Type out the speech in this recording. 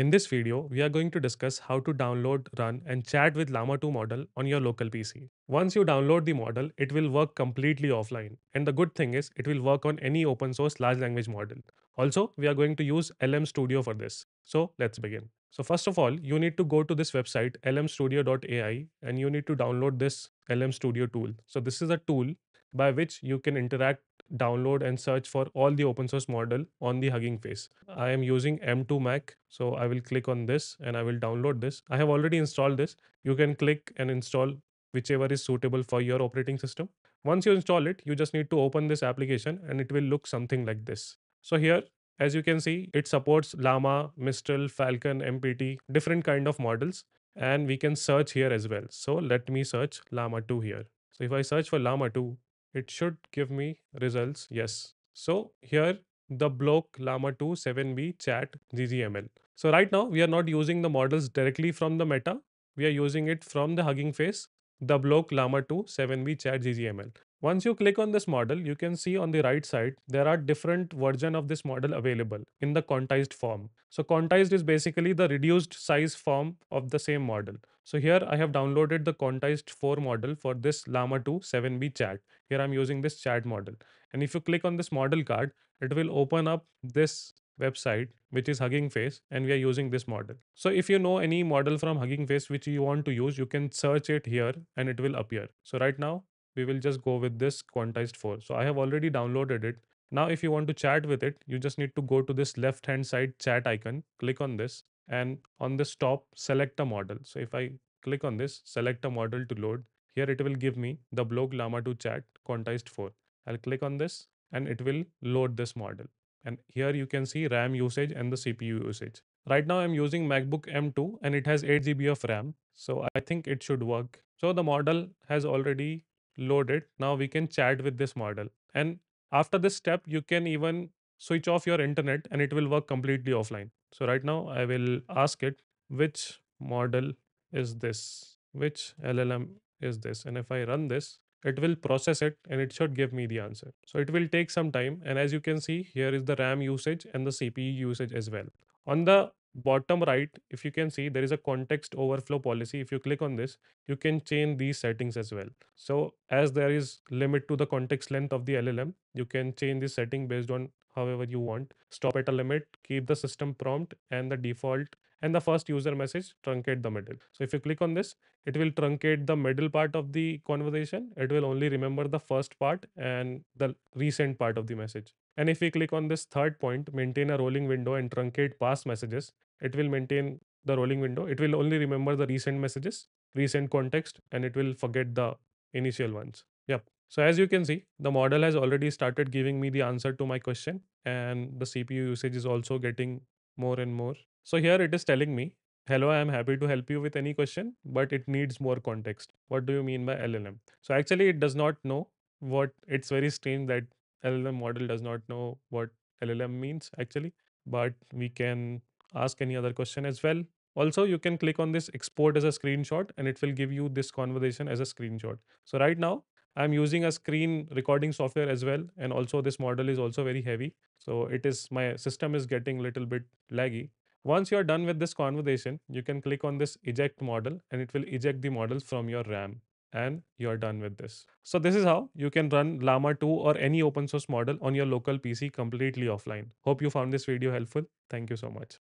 In this video, we are going to discuss how to download, run, and chat with Llama 2 model on your local PC. Once you download the model, it will work completely offline. And the good thing is, it will work on any open source large language model. Also, we are going to use LM Studio for this. So let's begin. So first of all, you need to go to this website lmstudio.ai and you need to download this LM Studio tool. So this is a tool by which you can interact download and search for all the open source model on the Hugging Face. I am using M2 Mac, so I will click on this and I will download this. I have already installed this. You can click and install whichever is suitable for your operating system. Once you install it, you just need to open this application and it will look something like this. So here, as you can see, it supports Llama, Mistral, Falcon, MPT, different kind of models. And we can search here as well. So let me search Llama 2 here. So if I search for Llama 2, it should give me results. Yes. So here the block llama 2 7b chat ggml. So right now we are not using the models directly from the meta. We are using it from the Hugging Face, the block llama 2 7b chat ggml. Once you click on this model, you can see on the right side, there are different version of this model available in the quantized form. So quantized is basically the reduced size form of the same model. So here I have downloaded the quantized 4 model for this Llama 2 7B chat. Here I'm using this chat model. And if you click on this model card, it will open up this website which is hugging face and we are using this model. So if you know any model from hugging face which you want to use you can search it here and it will appear. So right now we will just go with this quantized 4 so i have already downloaded it. Now if you want to chat with it you just need to go to this left hand side chat icon click on this and on this top select a model. So if i click on this select a model to load here it will give me the blog llama 2 chat quantized 4 i'll click on this and it will load this model and here you can see ram usage and the cpu usage. Right now i'm using macbook m2 and it has 8 gb of ram. So i think it should work. So the model has already loaded. Now we can chat with this model. And after this step you can even switch off your internet and it will work completely offline. So right now i will ask it which model is this? Which llm is this? And if i run this it will process it and it should give me the answer. So it will take some time and as you can see here is the ram usage and the cpu usage as well. On the bottom right if you can see there is a context overflow policy. If you click on this you can change these settings as well. So as there is limit to the context length of the llm you can change this setting based on however you want. Stop at a limit keep the system prompt and the default and the first user message truncate the middle. So if you click on this it will truncate the middle part of the conversation. It will only remember the first part and the recent part of the message and if we click on this third point, maintain a rolling window and truncate past messages, it will maintain the rolling window. It will only remember the recent messages, recent context, and it will forget the initial ones. Yep. So as you can see, the model has already started giving me the answer to my question and the CPU usage is also getting more and more. So here it is telling me, hello, I am happy to help you with any question, but it needs more context. What do you mean by LLM? So actually it does not know what it's very strange that LLM model does not know what LLM means actually, but we can ask any other question as well. Also, you can click on this export as a screenshot and it will give you this conversation as a screenshot. So right now I'm using a screen recording software as well. And also this model is also very heavy. So it is my system is getting a little bit laggy. Once you're done with this conversation, you can click on this eject model and it will eject the models from your RAM and you're done with this. So this is how you can run Llama 2 or any open source model on your local PC completely offline. Hope you found this video helpful. Thank you so much.